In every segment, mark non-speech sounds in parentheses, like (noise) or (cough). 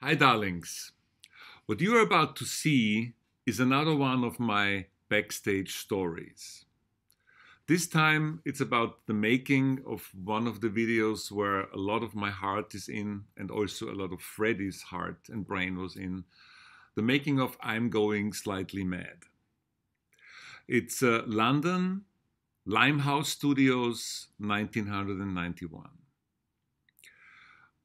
Hi, darlings. What you are about to see is another one of my backstage stories. This time it's about the making of one of the videos where a lot of my heart is in and also a lot of Freddie's heart and brain was in. The making of I'm Going Slightly Mad. It's uh, London, Limehouse Studios, 1991.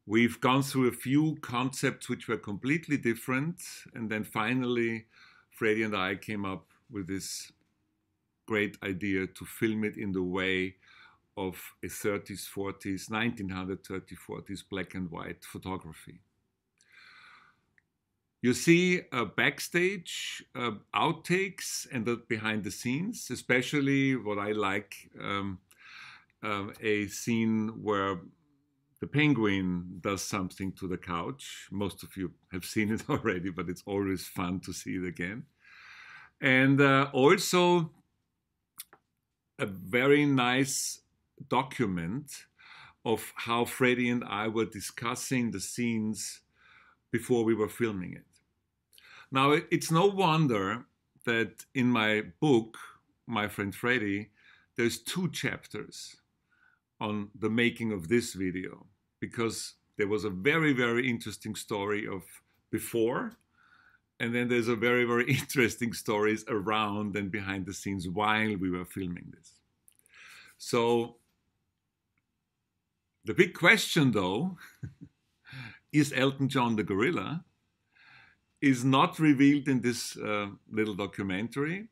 We've gone through a few concepts which were completely different, and then finally, Freddie and I came up with this great idea to film it in the way of a 30s, 40s, 1930s, 40s black and white photography. You see uh, backstage uh, outtakes and the behind the scenes, especially what I like um, uh, a scene where the penguin does something to the couch. Most of you have seen it (laughs) already, but it's always fun to see it again. And uh, also a very nice document of how Freddie and I were discussing the scenes before we were filming it. Now, it's no wonder that in my book, My Friend Freddie, there's two chapters on the making of this video because there was a very, very interesting story of before. And then there's a very, very (laughs) interesting stories around and behind the scenes while we were filming this. So the big question though, (laughs) is Elton John the gorilla? Is not revealed in this uh, little documentary,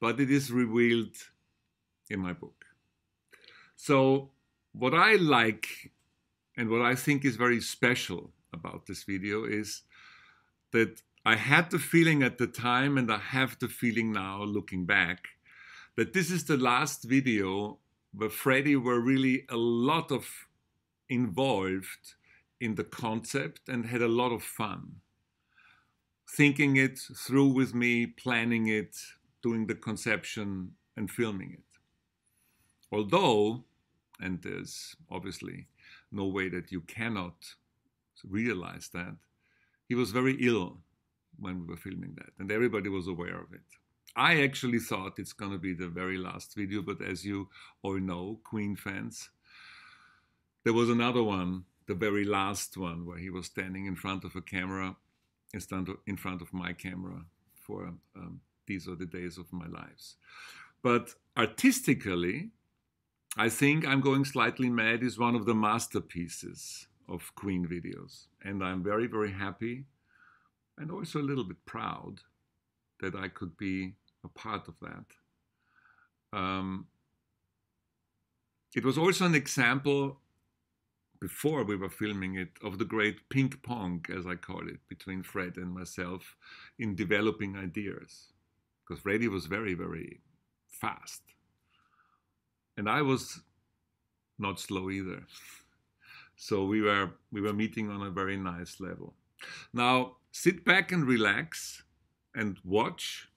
but it is revealed in my book. So what I like and what I think is very special about this video is that I had the feeling at the time, and I have the feeling now looking back, that this is the last video where Freddie were really a lot of involved in the concept and had a lot of fun. Thinking it through with me, planning it, doing the conception, and filming it. Although, and there's obviously no way that you cannot realize that. He was very ill when we were filming that, and everybody was aware of it. I actually thought it's going to be the very last video, but as you all know, Queen fans, there was another one, the very last one, where he was standing in front of a camera, in front of my camera for um, these are the days of my lives. But artistically, I think I'm Going Slightly Mad is one of the masterpieces of Queen videos. And I'm very, very happy and also a little bit proud that I could be a part of that. Um, it was also an example before we were filming it of the great ping pong, as I call it, between Fred and myself in developing ideas. Because Freddie was very, very fast and I was not slow either. So we were we were meeting on a very nice level. Now sit back and relax and watch,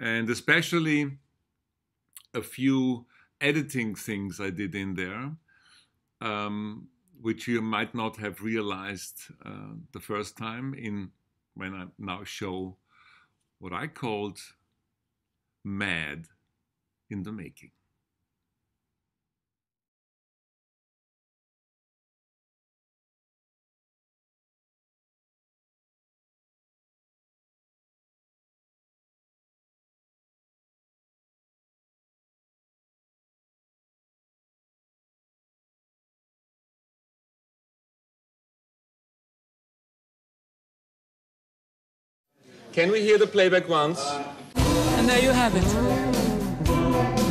and especially a few editing things I did in there, um, which you might not have realized uh, the first time in when I now show what I called mad in the making. Can we hear the playback once? And there you have it.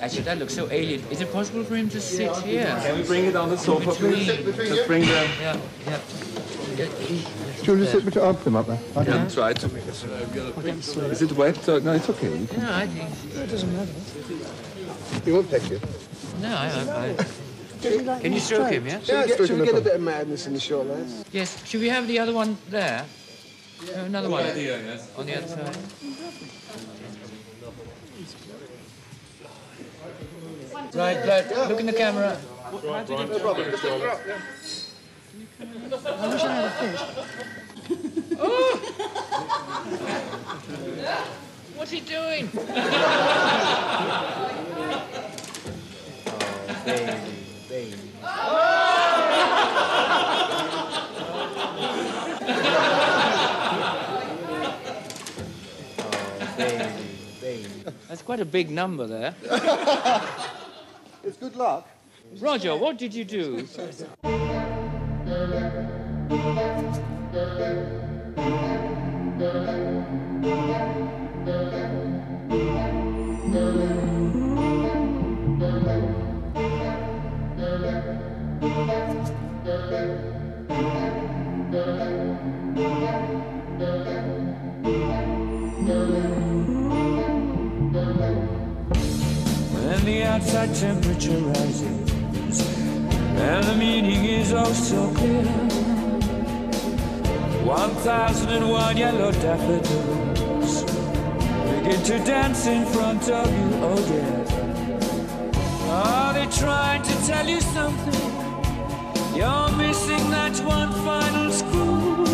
Actually, that looks so alien. Is it possible for him to sit here? Can we bring it on the sofa, please? Between. Just bring the. Yeah, yeah. Yeah, he- Do you want to sit between I'll put them up there? I Yeah, try to. Is it wet? Uh, No, it's okay. Yeah, I think. That doesn't matter. He won't pick you. No, I. I, I can you stroke him? Yeah. Should we get, should we get a bit of madness in the short legs? Yes. Should we have the other one there? No, another one yes. on the other side. Right, right. Look in the camera. I wish I had a fish. What's he doing? That's quite a big number there. (laughs) It's good luck. Roger, what did you do? (laughs) dance in front of you, oh dear Are they trying to tell you something? You're missing that one final screw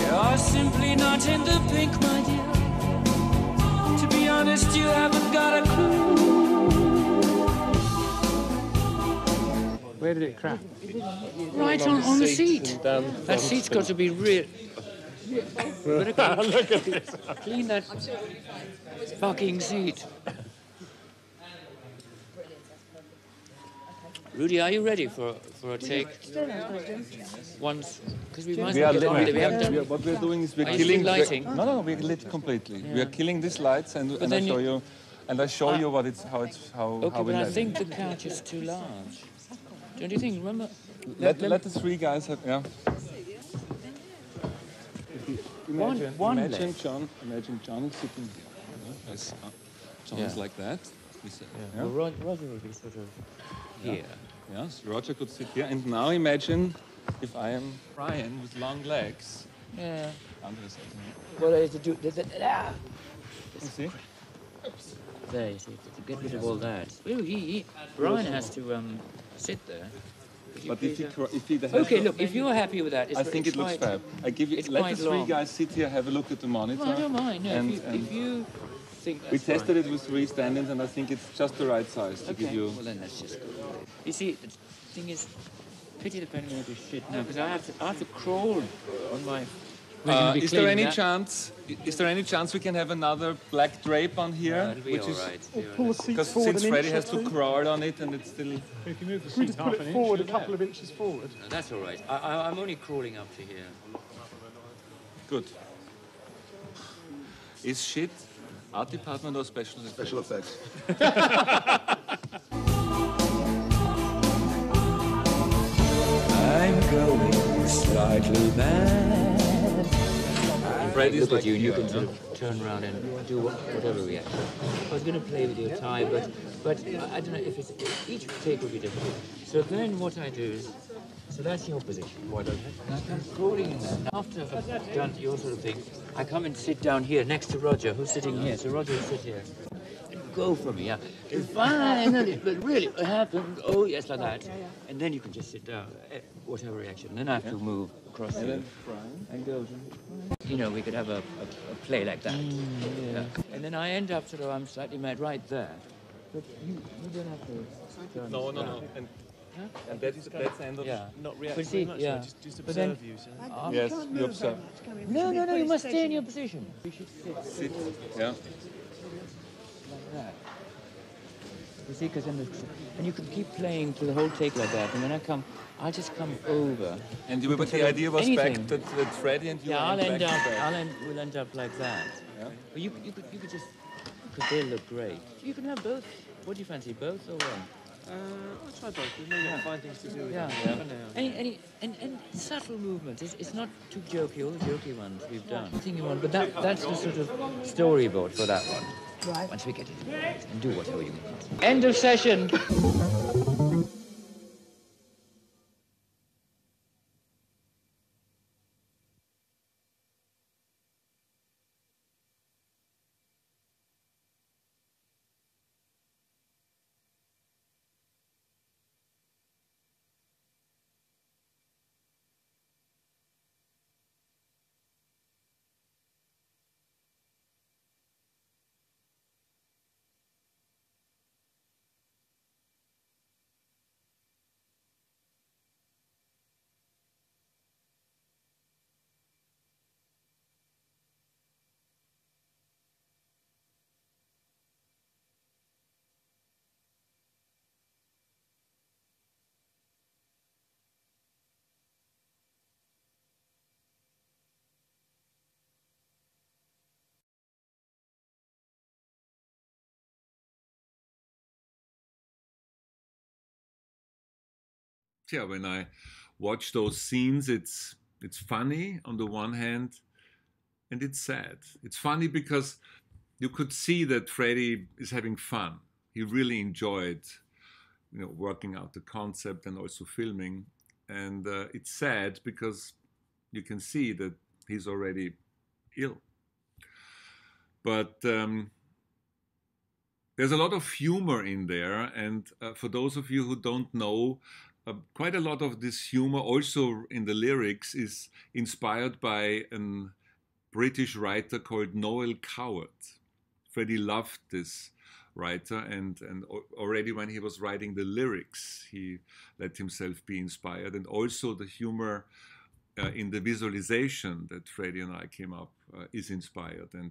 You're simply not in the pink, my dear to be honest, you haven't got a clue. Where did it crack? Right on, on the seat. That seat's got to be real. (laughs) Look at this. Clean that fucking seat. Rudi, are you ready for for a take? Once, because we might We as are, well get on with it. We we have are, we are, what we're doing is we're Are killing. still lighting? we're- no, no, we're lit completely. We are killing these lights, and, and I show you- you, and I show ah. you what it's how it's how Okay, how we but I think it. the couch is too large. Don't you think? Remember? Let, let the three guys have yeah. One, one imagine left. John. Imagine John is sitting here. As, uh, John is Yeah. like that. He's, uh, yeah. Well, Roger will be sort of here. Yes, Roger could sit here. And now imagine if I am Brian with long legs. Yeah. Andres, Well, I have to do. th- th- ah! you see? There, you see, to get rid of all that. Well, he, he, Brian has to um, sit there. You But if uh, if has Okay, look, if you're happy with that, it's I think it looks quite- fab. I give you. Let the three long. guys sit here, have a look at the monitor. Well, I don't mind. No, and, if, you, if you think that's we tested it with three stand-ins, and I think it's just the right size to Okay. give you. Well, then let's just go. You see, the thing is, pity the penny of this shit now, because I have to, I have to crawl on my. We're gonna Uh, is there any that. chance? Is there any chance we can have another black drape on here, That'll be which is right. to be Pull the honest. seats because forward since an Freddie has to crawl on it, and it's still. If you move the seat put it forward a couple of inches forward. No, that's all right. I, I, I'm only crawling up to here. Good. Is shit art department or special effects? Special effects. (laughs) I'm going slightly mad. Freddie's Look like at you, and you can uh, sort of turn around and do what, whatever reaction. I was going to play with your tie, but but I I don't know if it's each take will be different. So then what I do is, so that's your position. Why don't I? And I come crawling in there. After I've done your sort of thing, I come and sit down here next to Roger, who's sitting here. So Roger will sit here. And go for me, yeah. It's fine, but really, what happened? Oh yes, like that. And then you can just sit down, eh, whatever reaction. Then I have to move across here and go. You know, we could have a, a, a play like that. Yeah. And then I end up sort of, I'm slightly mad right there. But you, you don't have to. turn No, no, no. And, and that's that's the end of. Yeah. Not But see, yeah. but then, you. Yes, you observe. no, no, no, you must stay in your position. You should sit Sit. Yeah. like that. You see, because then, the- and you can keep playing through the whole take like that. And when I come, I'll just come over. And you, but the idea was anything. back that, that Freddie and you Yeah, I'll end back up. back. I'll end. We'll end up like that. Yeah. But you, you could, you could just because they look great. You can have both. What do you fancy, both or one? Uh, I'll try both. We may not find things to do with Yeah, them. yeah. Never. Any, any, and, and subtle movements. It's, it's not too jokey. All the jokey ones we've done. Thinking one, but that, that's the sort of storyboard for that one. Right. Once we get it, and do whatever you want. End of session. (laughs) yeah, when I watch those scenes, it's it's funny on the one hand, and it's sad. It's funny because you could see that Freddie is having fun. He really enjoyed, you know, working out the concept and also filming. And uh, it's sad because you can see that he's already ill. But um, there's a lot of humor in there, and uh, for those of you who don't know, uh, quite a lot of this humor, also in the lyrics, is inspired by a British writer called Noel Coward. Freddie loved this writer, and, and already when he was writing the lyrics, he let himself be inspired, and also the humor. Uh, in the visualization that Freddie and I came up uh, is inspired, and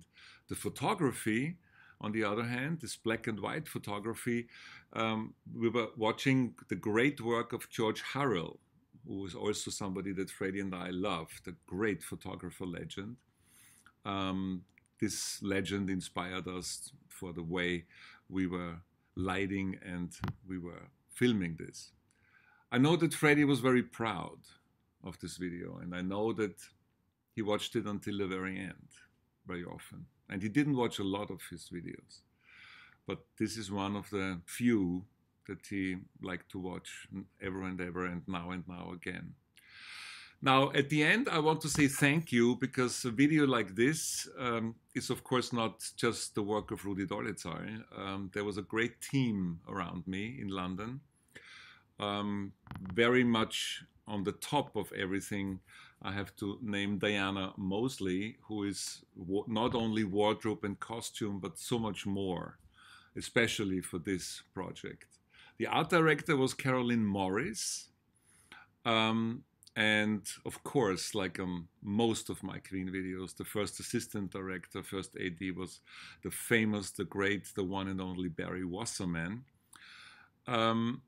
the photography on the other hand, this black and white photography, um, we were watching the great work of George Hurrell, who was also somebody that Freddie and I loved, a great photographer legend. Um, this legend inspired us for the way we were lighting and we were filming this. I know that Freddie was very proud of this video, and I know that he watched it until the very end, very often. And he didn't watch a lot of his videos, but this is one of the few that he liked to watch ever and ever and now and now again. Now, at the end, I want to say thank you because a video like this um, is, of course, not just the work of Rudi Dolezal. Um, there was a great team around me in London, um, very much on the top of everything. I have to name Diana Moseley, who is not only wardrobe and costume, but so much more, especially for this project. The art director was Caroline Morris. Um, and of course, like um, most of my Queen videos, the first assistant director, first AD was the famous, the great, the one and only Barry Wasserman. Um,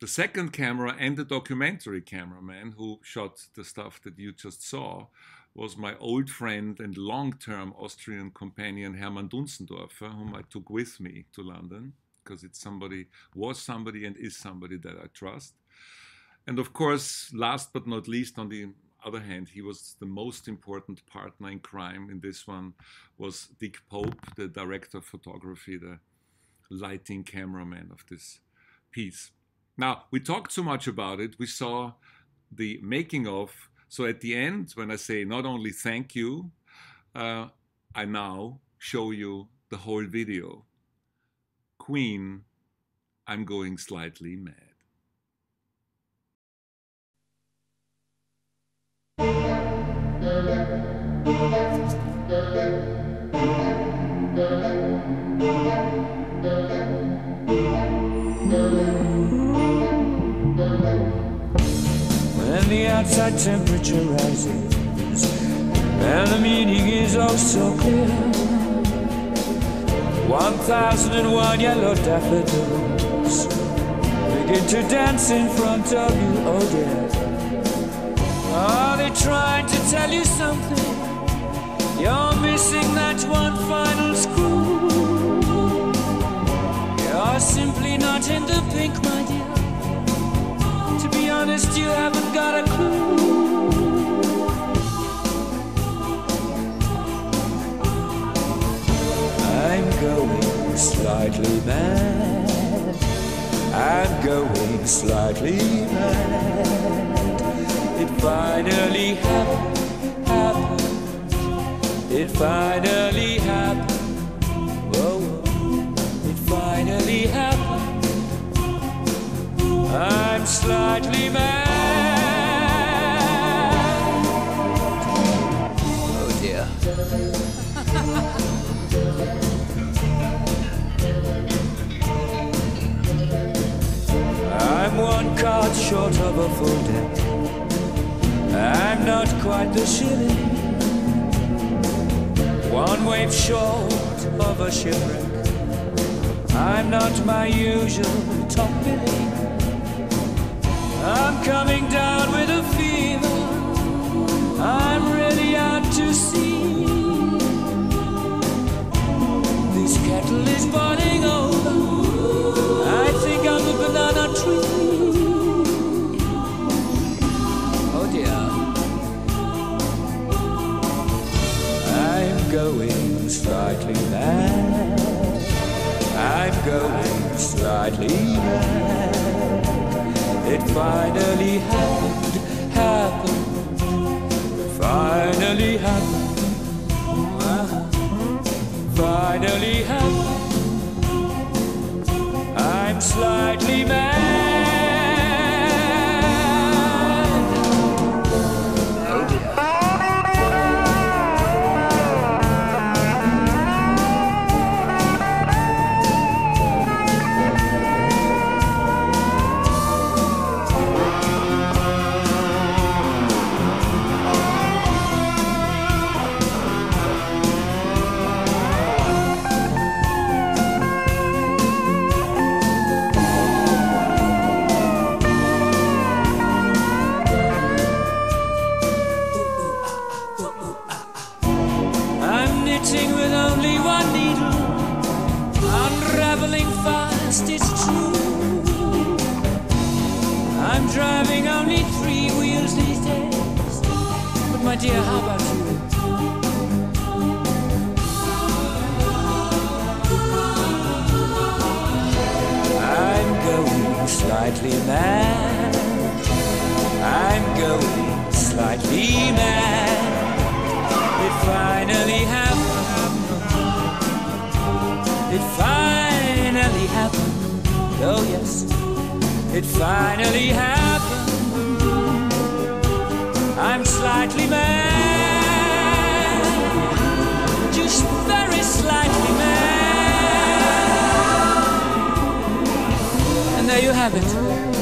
the second camera and the documentary cameraman who shot the stuff that you just saw was my old friend and long-term Austrian companion Hermann Dunzendorfer, whom I took with me to London because it's somebody, was somebody and is somebody that I trust. And of course, last but not least, on the other hand, he was the most important partner in crime in this one was Dick Pope, the director of photography, the lighting cameraman of this piece. Now, we talked so much about it, we saw the making of. So at the end, when I say not only thank you, uh, I now show you the whole video. Queen, I'm going slightly mad. When the outside temperature rises, and the meaning is oh so clear. 1001 yellow daffodils begin to dance in front of you, oh dear. Are they trying to tell you something? You're missing that one final screw. You're simply not in the pink, my honest, you haven't got a clue. I'm going slightly mad. I'm going slightly mad. It finally happened, happened. It finally happened. Whoa, it finally happened. I'm slightly mad. Oh dear. (laughs) I'm one card short of a full deck. I'm not quite the shilling. One wave short of a shipwreck. I'm not my usual top billing. I'm coming down with a fever. I'm really out to sea. This kettle is boiling over. I think I'm a banana tree. Oh dear. I'm going slightly mad. I'm going slightly mad. It finally happened, happened, finally happened, Ah, finally happened. I'm slightly mad. Driving only three wheels these days. But my dear, how about you? I'm going slightly mad. I'm going slightly mad. It finally happened. It finally happened. Oh, yes. It finally happened. I'm slightly mad. Just very slightly mad. And there you have it.